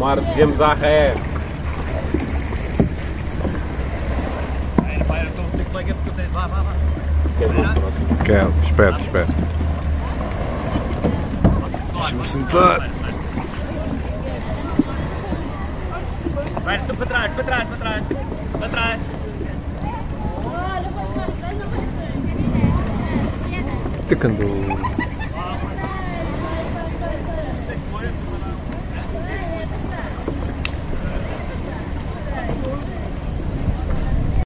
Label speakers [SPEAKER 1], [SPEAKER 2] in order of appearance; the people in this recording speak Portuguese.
[SPEAKER 1] vamos viemos à ré.
[SPEAKER 2] Quero, espero, espero. Deixa-me sentar.
[SPEAKER 3] Vai, para trás, para trás, para trás. Para trás.
[SPEAKER 2] Até que.